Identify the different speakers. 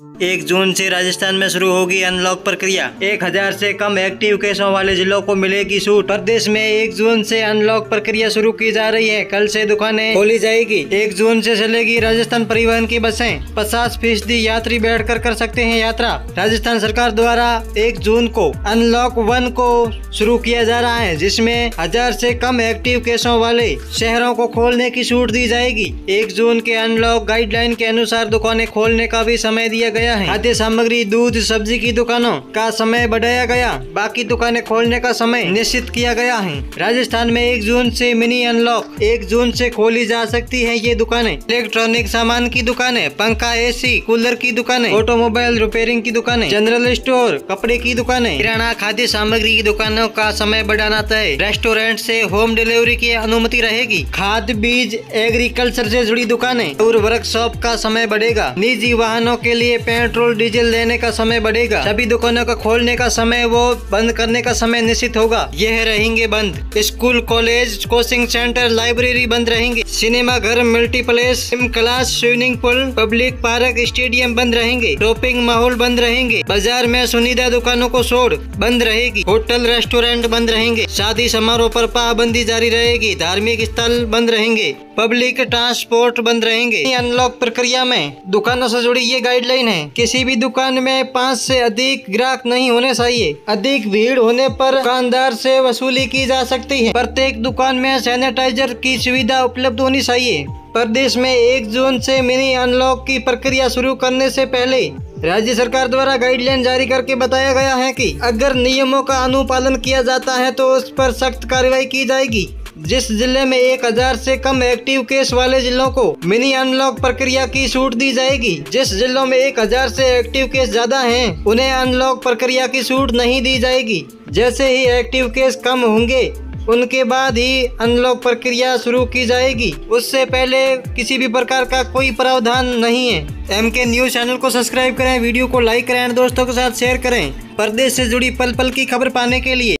Speaker 1: एक जून से राजस्थान में शुरू होगी अनलॉक प्रक्रिया। एक हज़ार से कम एक्टिव केसों वाले जिलों को मिलेगी छूट। प्रदेश में एक जून से अनलॉक प्रक्रिया शुरू की जा रही है। कल से दुकानें खोली जाएगी। एक जून से चलेगी राजस्थान परिवहन की बसें। पचास फ़ीसदी यात्री बैठ कर कर सकते हैं यात्रा। राजस्थान सरकार द्वारा एक जून को अनलॉक वन को शुरू किया जा रहा है, जिसमें हज़ार से कम एक्टिव केसों वाले शहरों को खोलने की छूट दी जाएगी। एक जून के अनलॉक गाइडलाइन के अनुसार दुकानें खोलने का भी समय दिया गया है। खाद्य सामग्री, दूध, सब्ज़ी की दुकानों का समय बढ़ाया गया। बाकी दुकानें खोलने का समय निश्चित किया गया है। राजस्थान में एक जून से मिनी अनलॉक, एक जून से खोली जा सकती है ये दुकानें। इलेक्ट्रॉनिक सामान की दुकानें, पंखा, एसी, कूलर की दुकानें, ऑटोमोबाइल रिपेयरिंग की दुकानें, जनरल स्टोर, कपड़े की दुकानें। किराना, खाद्य सामग्री की दुकानों का समय बढ़ाना तय। रेस्टोरेंट से होम डिलीवरी की अनुमति रहेगी। खाद बीज, एग्रीकल्चर से जुड़ी दुकानें, और वर्कशॉप का समय बढ़ेगा। निजी वाहनों के लिए पेट्रोल, डीजल लेने का समय बढ़ेगा। सभी दुकानों का खोलने का समय वो बंद करने का समय निश्चित होगा। यह रहेंगे बंद। School, college, coaching centre, library बंद रहेंगे। सिनेमा घर, multiplex class swimming pool, public park, stadium बंद रहेंगे। शॉपिंग माहौल बंद रहेंगे। बाज़ार में सुनिधा दुकानों को छोड़ बंद रहेगी। होटल, रेस्टोरेंट बंद रहेंगे। शादी समारोह पर पाबंदी जारी रहेगी। धार्मिक स्थल बंद रहेंगे। पब्लिक ट्रांसपोर्ट बंद रहेंगे। अनलॉक प्रक्रिया में दुकानों से जुड़ी ये गाइडलाइन है। किसी भी दुकान में पाँच से अधिक ग्राहक नहीं होने चाहिए। अधिक भीड़ होने पर दुकानदार से वसूली की जा सकती है। प्रत्येक दुकान में सैनिटाइजर की सुविधा उपलब्ध होनी चाहिए। प्रदेश में एक जून से मिनी अनलॉक की प्रक्रिया शुरू करने से पहले राज्य सरकार द्वारा गाइडलाइन जारी करके बताया गया है कि अगर नियमों का अनुपालन किया जाता है तो उस पर सख्त कार्रवाई की जाएगी। जिस ज़िले में एक हज़ार से कम एक्टिव केस वाले जिलों को मिनी अनलॉक प्रक्रिया की छूट दी जाएगी जिस जिलों में एक हज़ार से एक्टिव केस ज़्यादा हैं, उन्हें अनलॉक प्रक्रिया की छूट नहीं दी जाएगी। जैसे ही एक्टिव केस कम होंगे उनके बाद ही अनलॉक प्रक्रिया शुरू की जाएगी। उससे पहले किसी भी प्रकार का कोई प्रावधान नहीं है। एम के न्यूज़ चैनल को सब्सक्राइब करें वीडियो को लाइक करें दोस्तों के साथ शेयर करें। प्रदेश से जुड़ी पल पल की खबर पाने के लिए।